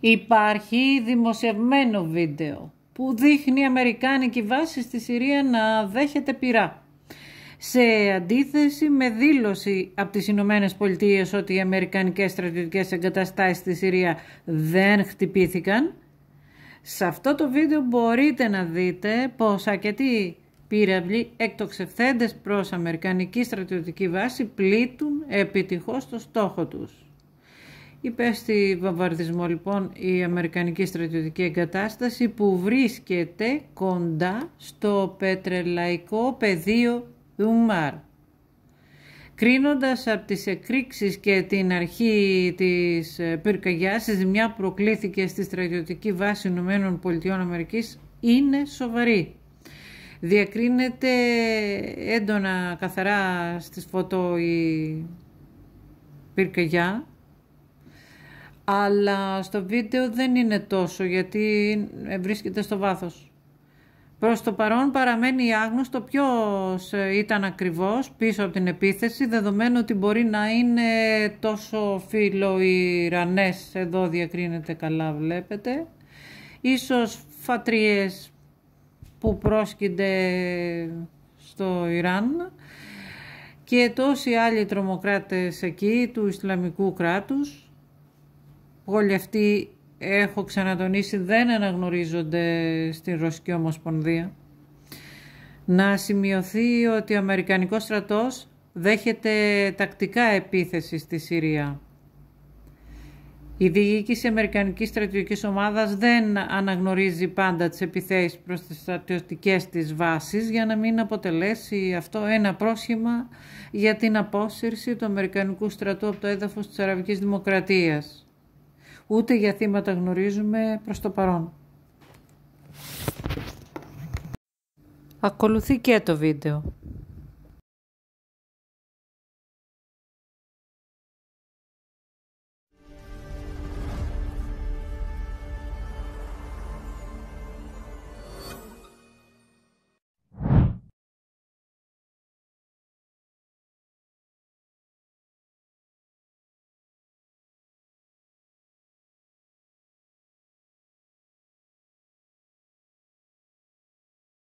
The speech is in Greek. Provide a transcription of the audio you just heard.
Υπάρχει δημοσιευμένο βίντεο που δείχνει η Αμερικάνικη βάση στη Συρία να δέχεται πυρά. Σε αντίθεση με δήλωση από τις Ηνωμένες Πολιτείες ότι οι Αμερικανικές στρατιωτικές εγκαταστάσεις στη Συρία δεν χτυπήθηκαν, σε αυτό το βίντεο μπορείτε να δείτε πως αρκετοί πύραυλοι εκτοξευθέντες προς Αμερικανική στρατιωτική βάση πλήττουν επιτυχώς το στόχο τους. Υπέστη βαμβαρδισμό λοιπόν η Αμερικανική στρατιωτική εγκατάσταση που βρίσκεται κοντά στο πετρελαϊκό πεδίο Δουμάρ. Κρίνοντας από τις εκρήξεις και την αρχή της πυρκαγιάς, η ζημιά προκλήθηκε στη στρατιωτική βάση Ηνωμένων Πολιτειών Αμερικής είναι σοβαρή. Διακρίνεται έντονα καθαρά στις φωτό η πυρκαγιά αλλά στο βίντεο δεν είναι τόσο γιατί βρίσκεται στο βάθος. Προς το παρόν παραμένει άγνωστο ποιος ήταν ακριβώς πίσω από την επίθεση δεδομένου ότι μπορεί να είναι τόσο φίλο Ιρανές, εδώ διακρίνεται καλά βλέπετε, ίσως φατρίες που πρόσκυνται στο Ιράν και τόσοι άλλοι τρομοκράτες εκεί του Ισλαμικού κράτους Όλοι αυτοί, έχω ξανατονίσει, δεν αναγνωρίζονται στην Ρωσική Ομοσπονδία. Να σημειωθεί ότι ο Αμερικανικός στρατός δέχεται τακτικά επίθεση στη Συρία. Η διοίκηση Αμερικανικής στρατιωτικής ομάδας δεν αναγνωρίζει πάντα τις επιθέσεις προς τις στρατιωτικές της βάσεις για να μην αποτελέσει αυτό ένα πρόσχημα για την απόσυρση του Αμερικανικού στρατού από το έδαφος της Αραβικής Δημοκρατίας ούτε για θύματα γνωρίζουμε προς το παρόν. Ακολουθεί και το βίντεο.